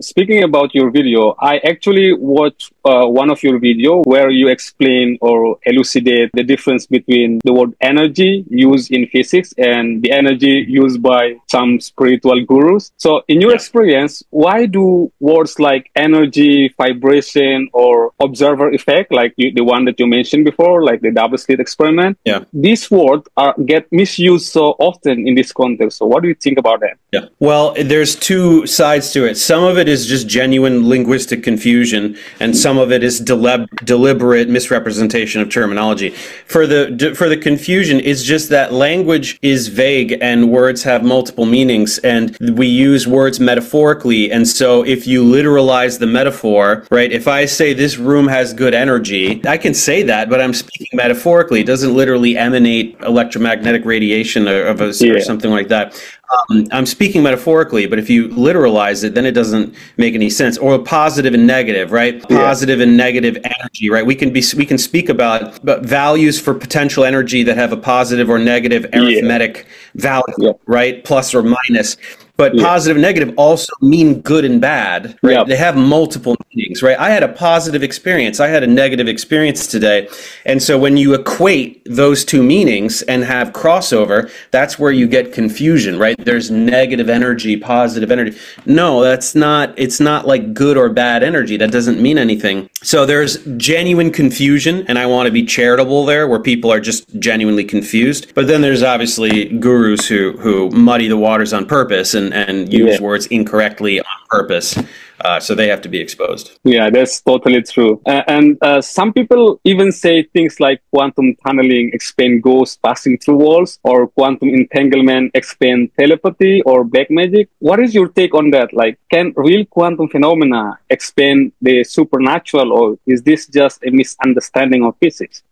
Speaking about your video, I actually watched uh, one of your video where you explain or elucidate the difference between the word energy used in physics and the energy used by some spiritual gurus. So, in your experience, why do words like energy, vibration, or observer effect, like you, the one that you mentioned before, like the double slit experiment, yeah, these words are get misused so often in this context? So, what do you think about that? Yeah. Well, there's two sides to it. Some of it is just genuine linguistic confusion, and some of it is delib- deliberate misrepresentation of terminology. For the for the confusion, it's just that language is vague and words have multiple meanings, and we use words metaphorically. And so, if you literalize the metaphor, right? If I say this room has good energy, I can say that, but I'm speaking metaphorically. It doesn't literally emanate electromagnetic radiation or, of a, yeah. or something like that. Um, I'm speaking metaphorically, but if you literalize it, then it doesn't make any sense. Or positive and negative, right? Positive yeah. and negative energy, right? We can be we can speak about, about values for potential energy that have a positive or negative arithmetic yeah. value, yeah. right? Plus or minus. But yeah. positive and negative also mean good and bad, right? They have multiple meanings, right? I had a positive experience. I had a negative experience today. And so when you equate those two meanings and have crossover, that's where you get confusion, right? There's negative energy, positive energy. No, that's not, it's not like good or bad energy. That doesn't mean anything. So there's genuine confusion, and I want to be charitable there where people are just genuinely confused. But then there's obviously gurus who, who muddy the waters on purpose and and, use yeah. words incorrectly on purpose. Uh, so they have to be exposed. Yeah, that's totally true. Uh, and uh, some people even say things like quantum tunneling explain ghosts passing through walls, or quantum entanglement explain telepathy or black magic. What is your take on that? Like, can real quantum phenomena explain the supernatural, or is this just a misunderstanding of physics?